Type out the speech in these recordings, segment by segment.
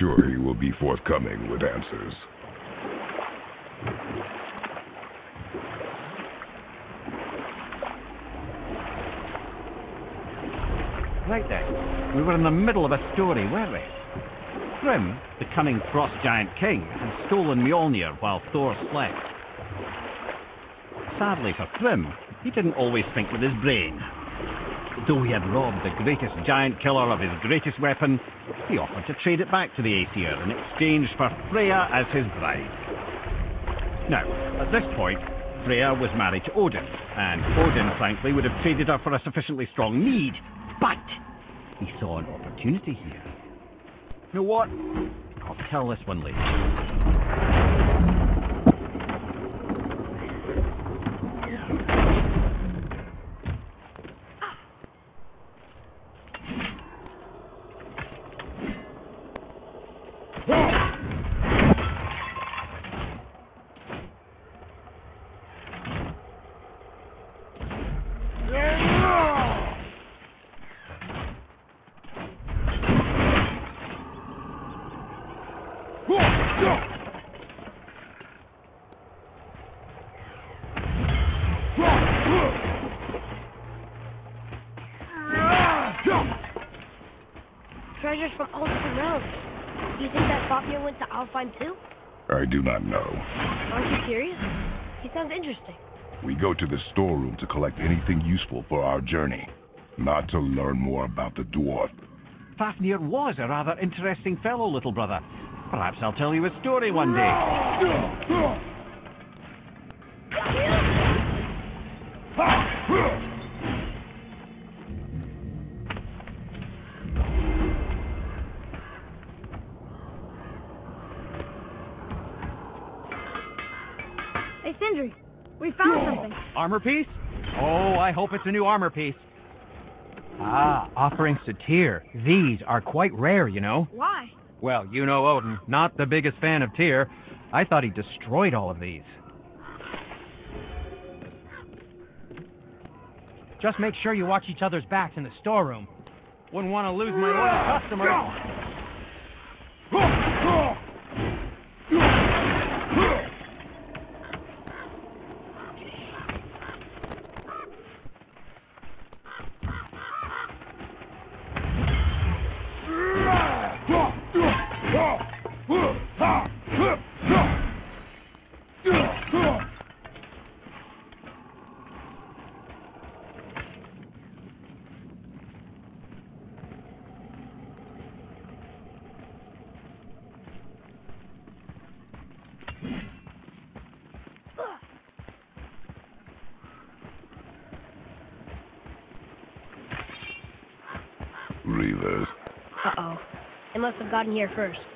Sure, he will be forthcoming with answers. Right then, we were in the middle of a story, weren't we? Thrym, the cunning frost giant king, had stolen Mjolnir while Thor slept. Sadly for Thrym, he didn't always think with his brain. Though he had robbed the greatest giant killer of his greatest weapon, he offered to trade it back to the Aesir in exchange for Freya as his bride. Now, at this point, Freya was married to Odin, and Odin, frankly, would have traded her for a sufficiently strong need, but he saw an opportunity here. You know what? I'll tell this one later. Treasures for Ulster Road. Do you think that Fafnir went to Alfheim too? I do not know. Aren't you curious? He sounds interesting. We go to the storeroom to collect anything useful for our journey, not to learn more about the dwarf. Fafnir was a rather interesting fellow, little brother. Perhaps I'll tell you a story one day. Hey, Sindri, we found something. Armor piece? Oh, I hope it's a new armor piece. Ah, offerings to Tyr. These are quite rare, you know. Why? Well, you know Odin, not the biggest fan of Tyr. I thought he destroyed all of these. Just make sure you watch each other's backs in the storeroom. Wouldn't want to lose my loyal customer. Reavers. Uh-oh. They must have gotten here first.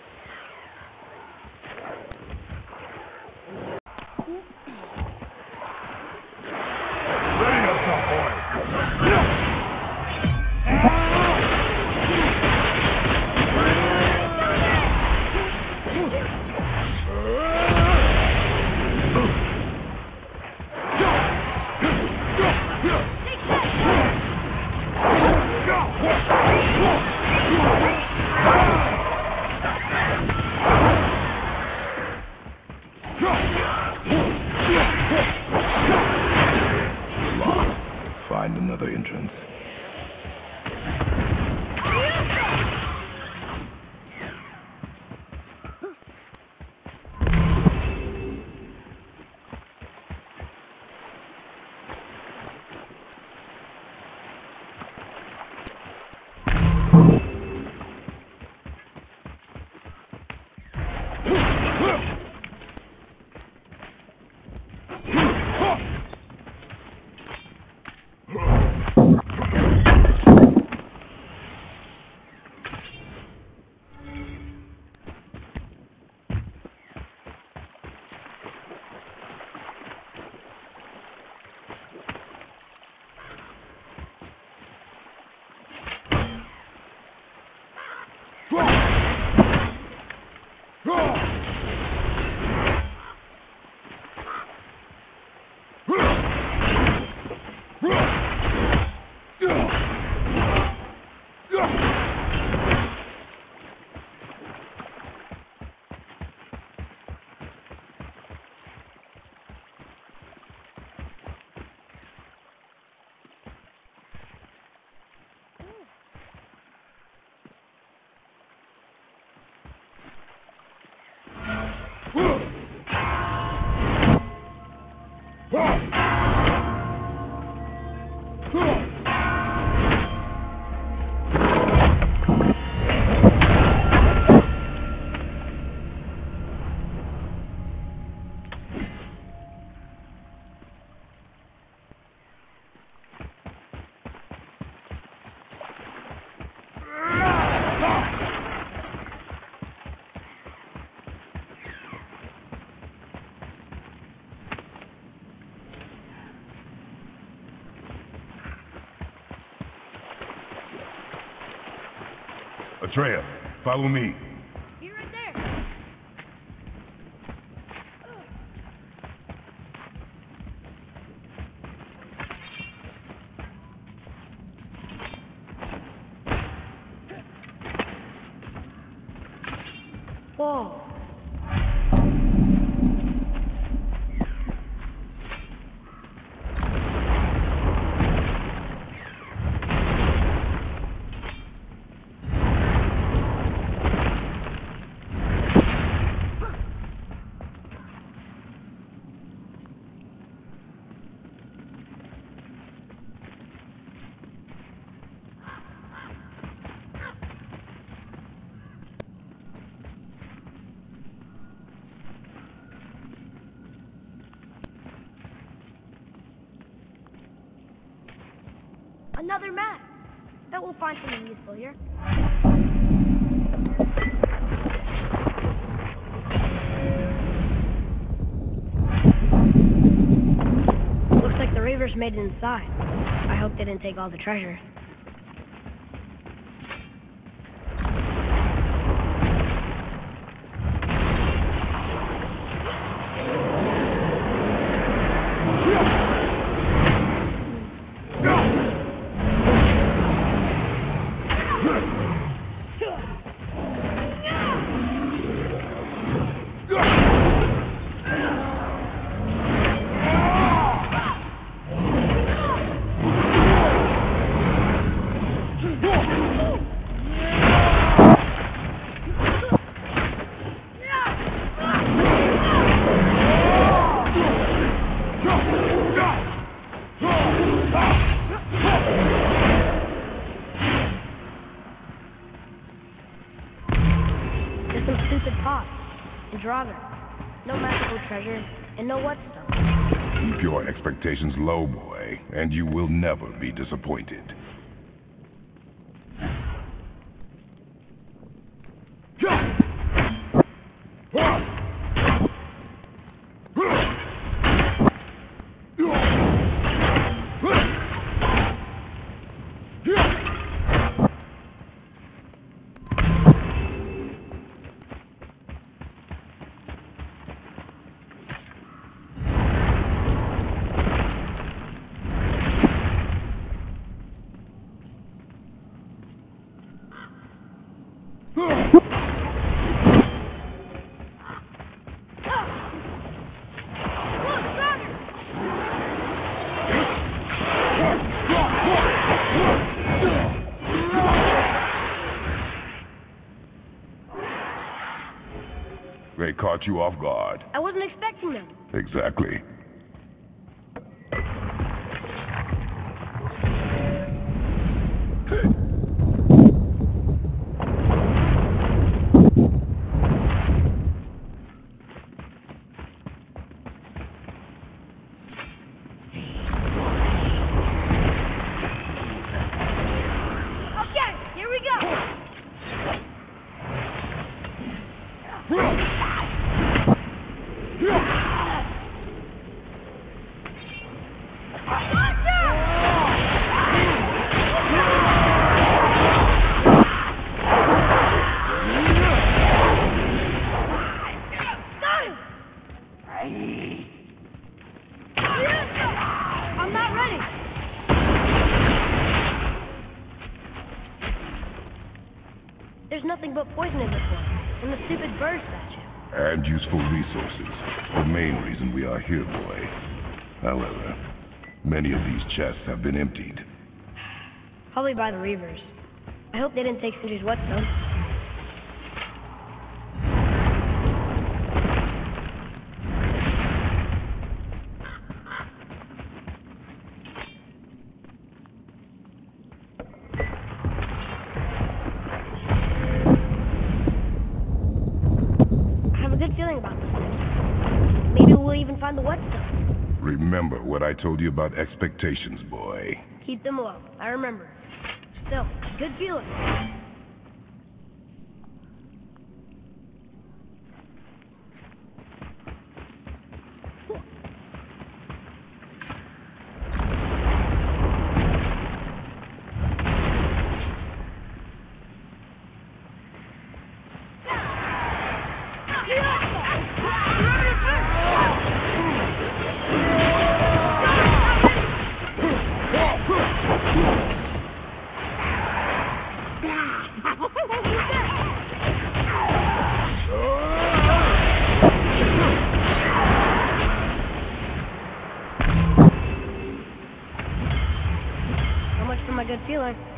Draw! Whoa! Atreus, follow me. You're right there. Whoa. Another map. Bet we'll find something useful here. Looks like the Reavers made it inside. I hope they didn't take all the treasure. Low, boy, and you will never be disappointed. They caught you off guard. I wasn't expecting them. Exactly. Okay, here we go. I'm not ready. There's nothing but poison in this one, and the stupid bird statue. And useful resources. The main reason we are here, boy. However, many of these chests have been emptied. Probably by the Reavers. I hope they didn't take Sindri's whetstone. a good feeling about this thing. Maybe we'll even find the whetstone. Remember what I told you about expectations, boy. Keep them low. I remember. Still, good feeling. So much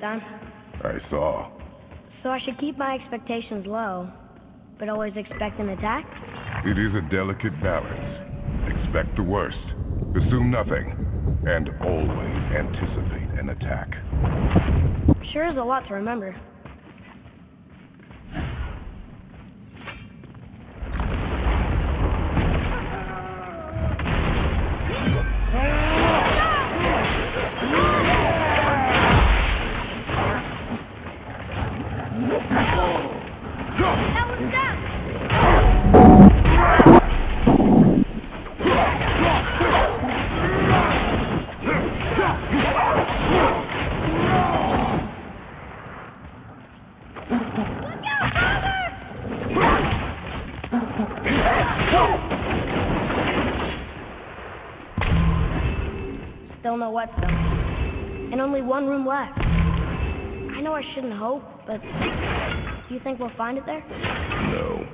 ready for them this time. I saw. So I should keep my expectations low, but always expect an attack? It is a delicate balance. Expect the worst. Assume nothing. And always anticipate an attack. Sure is a lot to remember. Still no whetstone. And only one room left. I know I shouldn't hope, but do you think we'll find it there? No.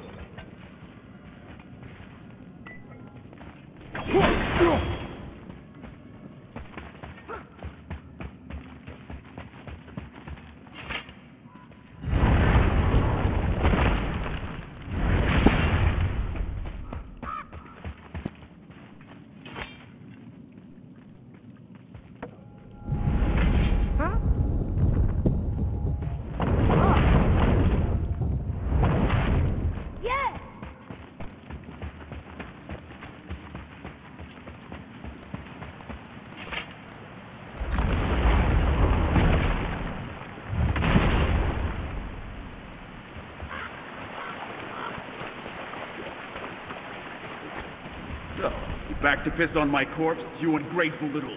Back to piss on my corpse, you ungrateful little...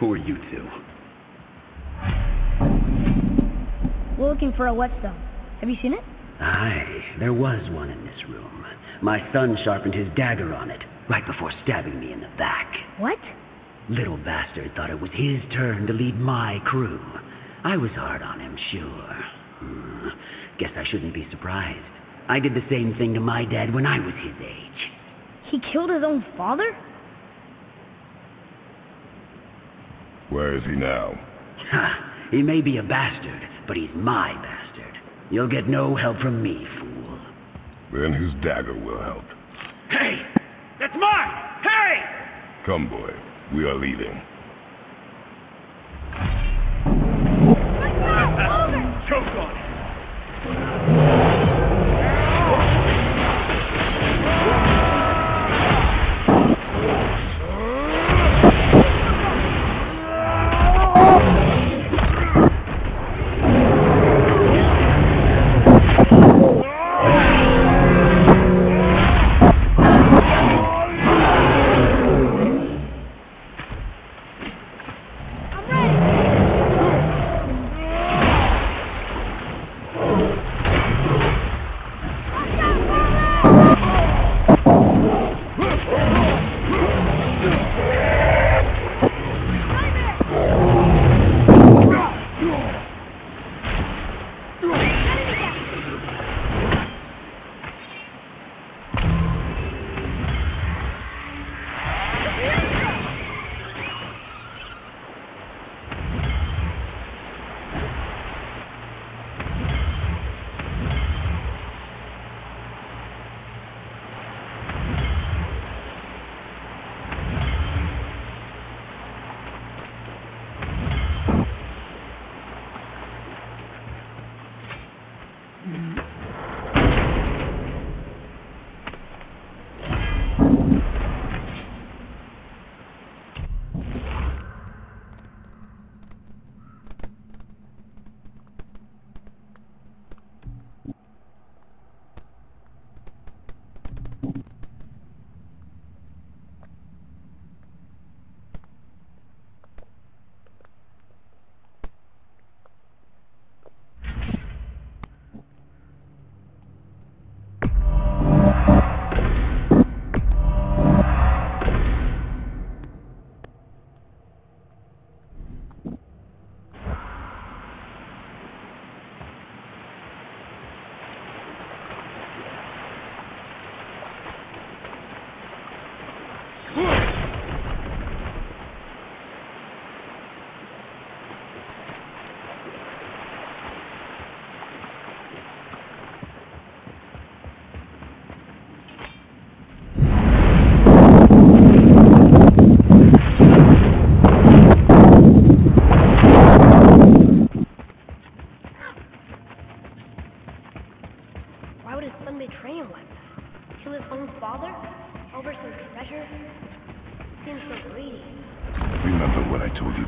who are you two? We're looking for a whetstone. Have you seen it? Aye, there was one in this room. My son sharpened his dagger on it, right before stabbing me in the back. What? Little bastard thought it was his turn to lead my crew. I was hard on him, sure. Hmm, Guess I shouldn't be surprised. I did the same thing to my dad when I was his age. He killed his own father? Where is he now? Ha! He may be a bastard, but he's my bastard. You'll get no help from me, fool. Then his dagger will help. Hey! That's mine! Hey! Come, boy. We are leaving.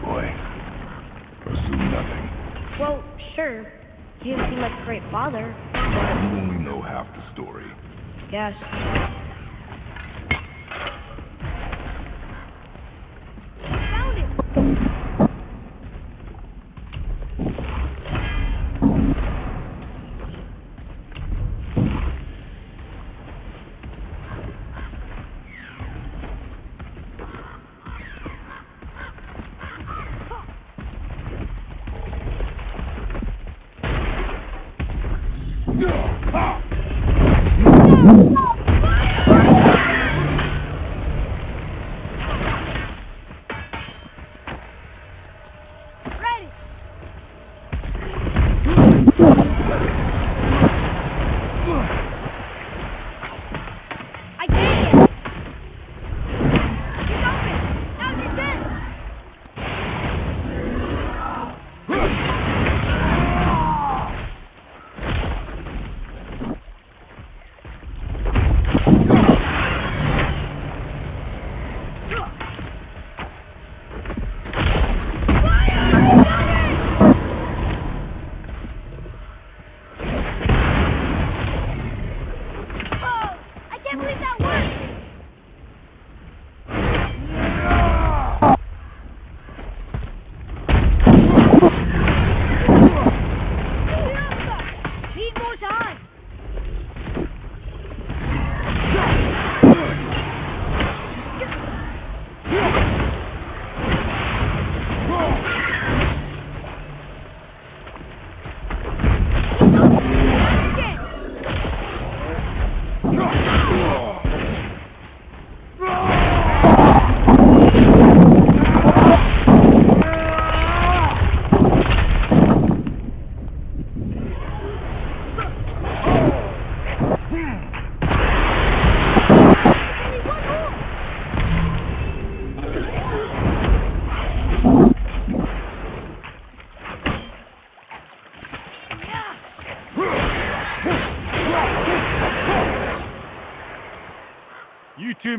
Boy. Pursue nothing. Well, sure. He didn't seem like a great father. You only know half the story. Guess.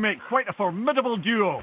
Make quite a formidable duo.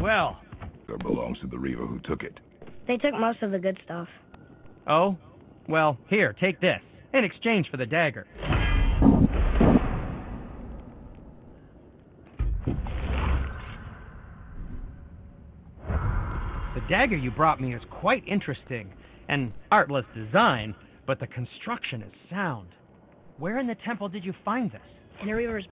Well, That belongs to the Reaver who took it. They took most of the good stuff. oh? Well, here, take this. In exchange for the dagger. The dagger you brought me is quite interesting, An artless design, but the construction is sound. Where in the temple did you find this? In a Reaver's